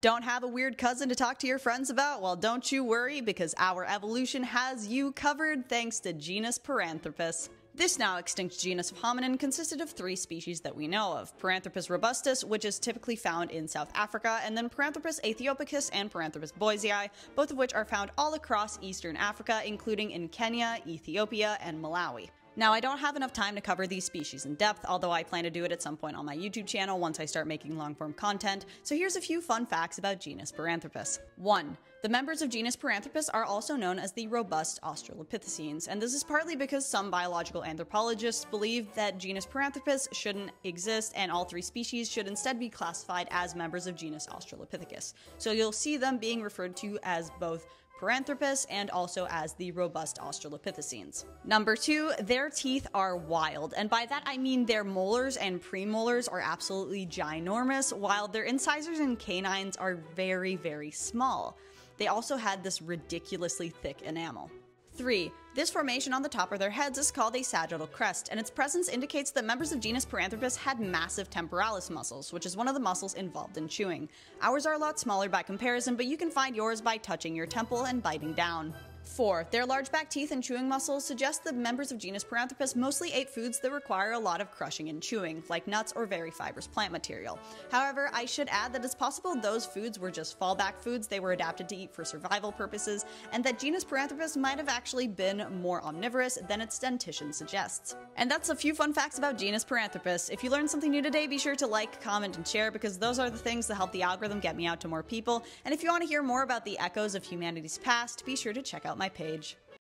Don't have a weird cousin to talk to your friends about? Well, don't you worry, because our evolution has you covered thanks to genus Paranthropus. This now extinct genus of hominin consisted of three species that we know of Paranthropus robustus, which is typically found in South Africa, and then Paranthropus aethiopicus and Paranthropus boisei, both of which are found all across eastern Africa, including in Kenya, Ethiopia, and Malawi. Now, I don't have enough time to cover these species in depth, although I plan to do it at some point on my YouTube channel once I start making long form content, so here's a few fun facts about genus Paranthropus. 1. The members of genus Paranthropus are also known as the robust Australopithecines, and this is partly because some biological anthropologists believe that genus Paranthropus shouldn't exist and all three species should instead be classified as members of genus Australopithecus. So you'll see them being referred to as both Paranthropus, and also as the robust Australopithecines. Number two, their teeth are wild, and by that I mean their molars and premolars are absolutely ginormous, while their incisors and canines are very, very small. They also had this ridiculously thick enamel. 3. This formation on the top of their heads is called a sagittal crest, and its presence indicates that members of genus Paranthropus had massive temporalis muscles, which is one of the muscles involved in chewing. Ours are a lot smaller by comparison, but you can find yours by touching your temple and biting down. 4. Their large back teeth and chewing muscles suggest that members of genus Paranthropus mostly ate foods that require a lot of crushing and chewing, like nuts or very fibrous plant material. However, I should add that it's possible those foods were just fallback foods they were adapted to eat for survival purposes, and that genus Paranthropus might have actually been more omnivorous than its dentition suggests. And that's a few fun facts about genus Paranthropus. If you learned something new today, be sure to like, comment, and share because those are the things that help the algorithm get me out to more people. And if you want to hear more about the echoes of humanity's past, be sure to check my page.